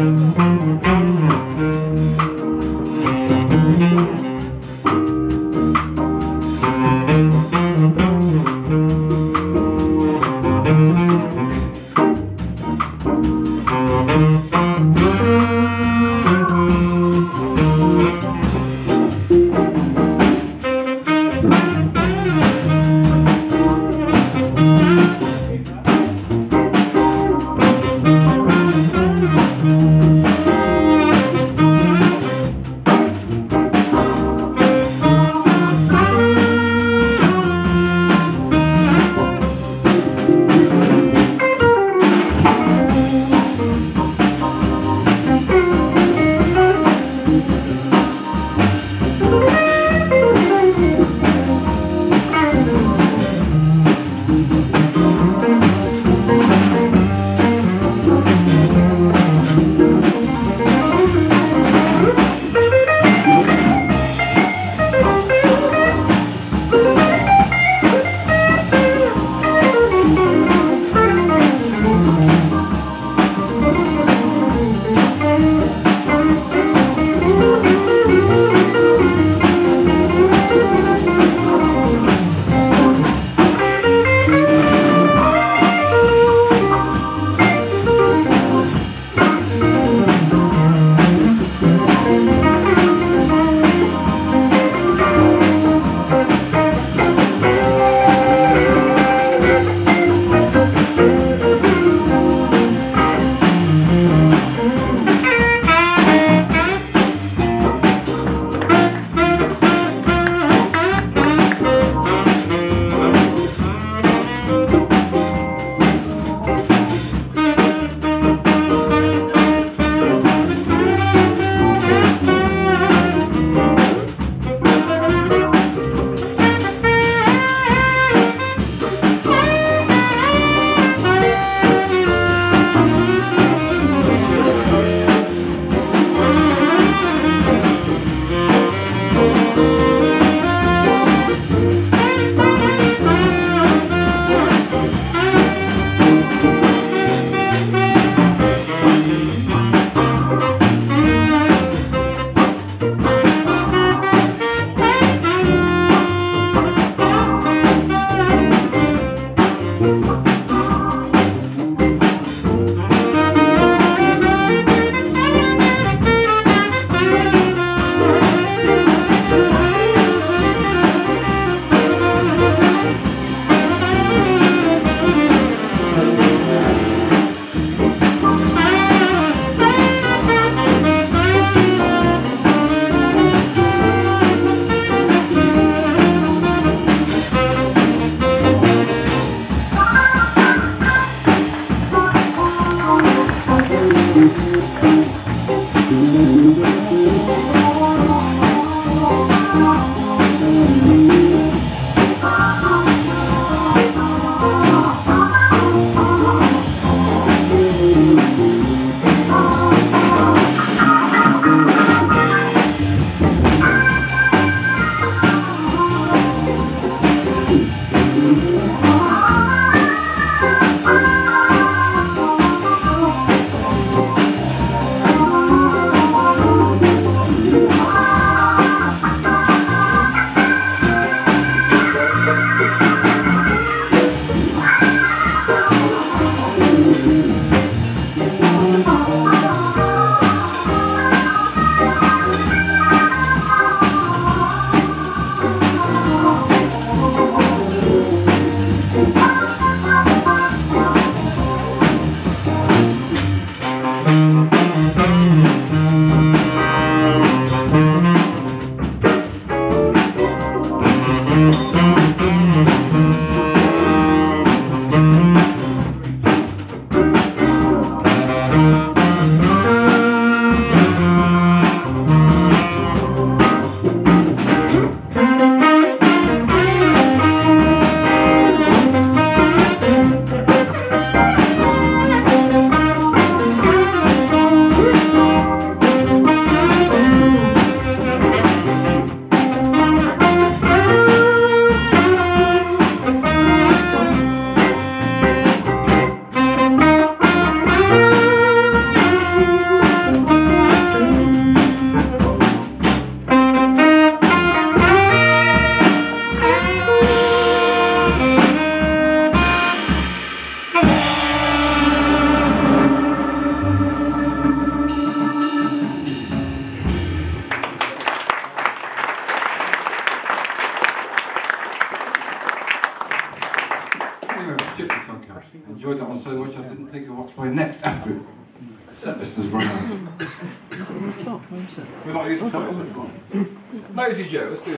Thank you. Thank you. Shit, it's okay. Enjoyed that one so much I didn't think of what's play next after it. Set list has run. Top, where's it? We're not using the Lazy Joe, let's do